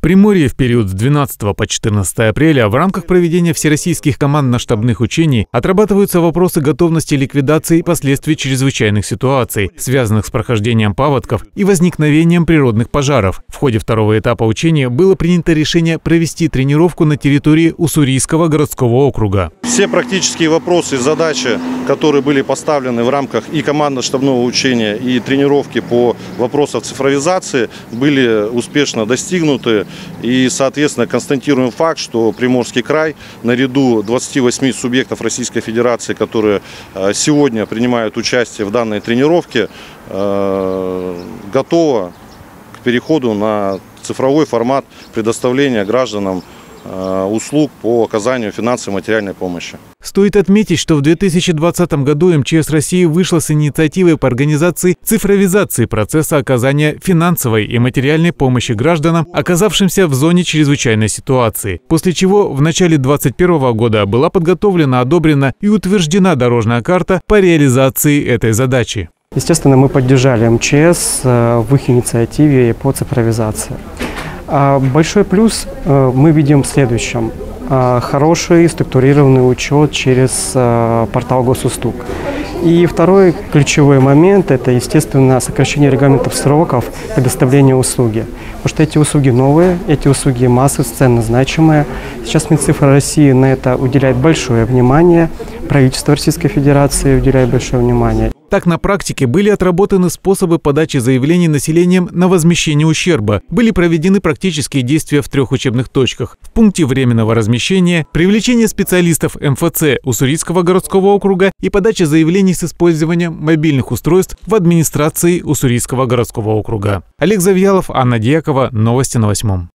Приморье в период с 12 по 14 апреля в рамках проведения всероссийских командно-штабных учений отрабатываются вопросы готовности ликвидации последствий чрезвычайных ситуаций, связанных с прохождением паводков и возникновением природных пожаров. В ходе второго этапа учения было принято решение провести тренировку на территории Уссурийского городского округа. Все практические вопросы и задачи, которые были поставлены в рамках и командно-штабного учения, и тренировки по вопросам цифровизации, были успешно достигнуты. И, соответственно, констатируем факт, что Приморский край наряду 28 субъектов Российской Федерации, которые э, сегодня принимают участие в данной тренировке, э, готова к переходу на цифровой формат предоставления гражданам услуг по оказанию финансовой и материальной помощи. Стоит отметить, что в 2020 году МЧС России вышла с инициативой по организации цифровизации процесса оказания финансовой и материальной помощи гражданам, оказавшимся в зоне чрезвычайной ситуации, после чего в начале 2021 года была подготовлена, одобрена и утверждена дорожная карта по реализации этой задачи. Естественно, мы поддержали МЧС э, в их инициативе по цифровизации. А большой плюс э, мы видим в следующем. А, хороший структурированный учет через э, портал Госуслуг. И второй ключевой момент – это, естественно, сокращение регламентов сроков предоставления услуги. Потому что эти услуги новые, эти услуги массы, ценно значимые. Сейчас Минцифра России на это уделяет большое внимание, правительство Российской Федерации уделяет большое внимание. Так, на практике были отработаны способы подачи заявлений населением на возмещение ущерба. Были проведены практические действия в трех учебных точках. В пункте временного размещения, привлечение специалистов МФЦ Уссурийского городского округа и подача заявлений с использованием мобильных устройств в администрации Уссурийского городского округа. Олег Завьялов, Анна Дьякова. Новости на восьмом.